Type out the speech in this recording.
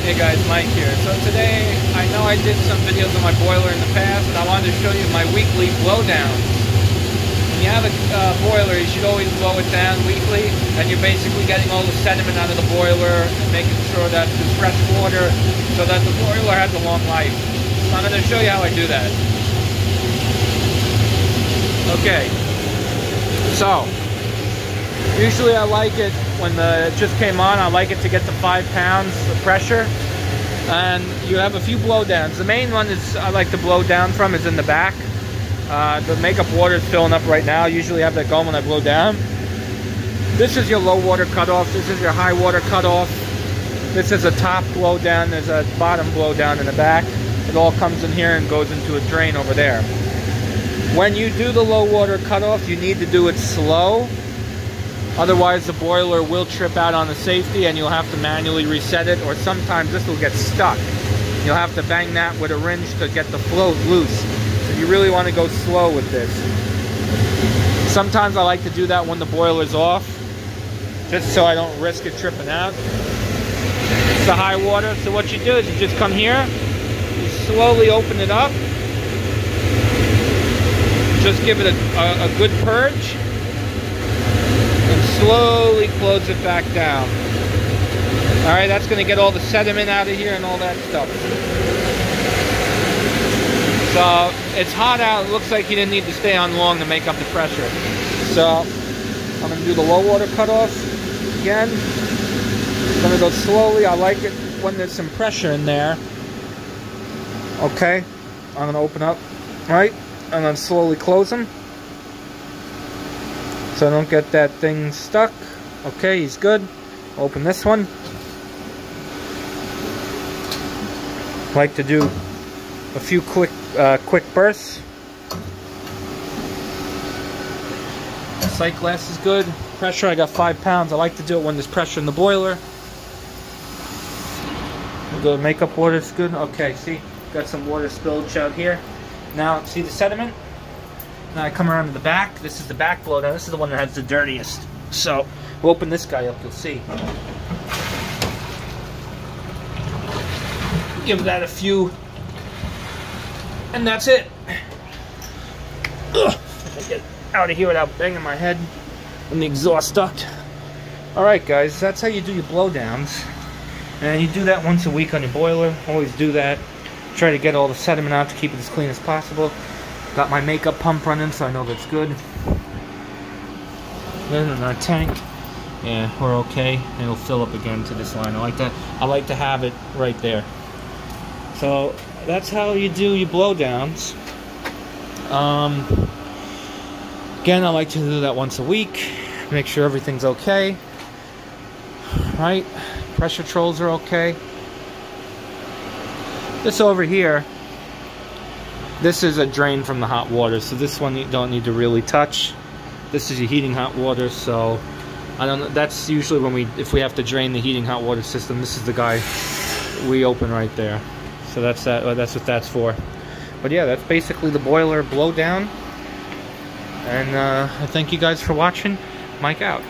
Hey guys, Mike here. So today, I know I did some videos on my boiler in the past, and I wanted to show you my weekly blowdown. When you have a uh, boiler, you should always blow it down weekly, and you're basically getting all the sediment out of the boiler and making sure that there's fresh water so that the boiler has a long life. So I'm going to show you how I do that. Okay. So, usually I like it when the, it just came on, I like it to get to five pounds of pressure. And you have a few blowdowns. The main one is I like to blow down from is in the back. Uh, the makeup water is filling up right now. I usually have that going when I blow down. This is your low water cutoff. This is your high water cutoff. This is a top blow down. There's a bottom blow down in the back. It all comes in here and goes into a drain over there. When you do the low water cutoff, you need to do it slow Otherwise the boiler will trip out on the safety and you'll have to manually reset it or sometimes this will get stuck. You'll have to bang that with a wrench to get the float loose. So you really want to go slow with this. Sometimes I like to do that when the boiler's off, just so I don't risk it tripping out. It's the high water, so what you do is you just come here, you slowly open it up, just give it a, a, a good purge, slowly close it back down. All right, that's gonna get all the sediment out of here and all that stuff. So it's hot out. It looks like you didn't need to stay on long to make up the pressure. So I'm gonna do the low water cutoff again. I'm gonna go slowly. I like it when there's some pressure in there. Okay, I'm gonna open up, all right? I'm gonna slowly close them so I don't get that thing stuck. Okay, he's good. Open this one. Like to do a few quick uh, quick bursts. Sight glass is good. Pressure, I got five pounds. I like to do it when there's pressure in the boiler. The makeup water is good. Okay, see, got some water spillage out here. Now, see the sediment? Now I come around to the back. This is the back blow down. This is the one that has the dirtiest. So we'll open this guy up, you'll see. Give that a few. And that's it. Ugh. Get out of here without banging my head when the exhaust duct. Alright guys, that's how you do your blowdowns. And you do that once a week on your boiler. Always do that. Try to get all the sediment out to keep it as clean as possible. Got my makeup pump running, so I know that's good. Then in our tank, yeah, we're okay. It'll fill up again to this line. I like that. I like to have it right there. So that's how you do your blowdowns. Um, again, I like to do that once a week. Make sure everything's okay. Right? Pressuretrols are okay. This over here this is a drain from the hot water, so this one you don't need to really touch. This is your heating hot water, so I don't know. That's usually when we, if we have to drain the heating hot water system, this is the guy we open right there. So that's that. Uh, that's what that's for. But yeah, that's basically the boiler blow down. And uh, I thank you guys for watching. Mike out.